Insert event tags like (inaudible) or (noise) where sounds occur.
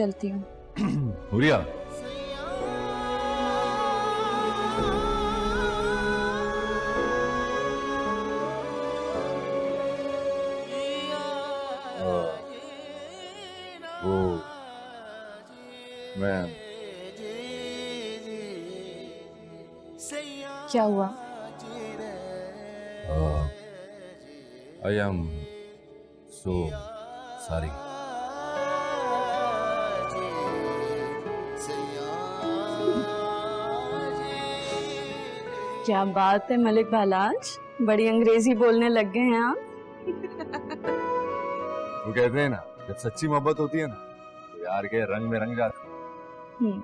चलती हूँ। (clears throat) हुरिया। वो मैं क्या हुआ? आई एम सो सॉरी क्या बात है मलिक भालाज। बड़ी अंग्रेज़ी बोलने लग गए हैं आप। वो कहते हैं ना जब सच्ची मोहब्बत होती है ना तो यार के रंग में रंग जाते हैं। हम्म।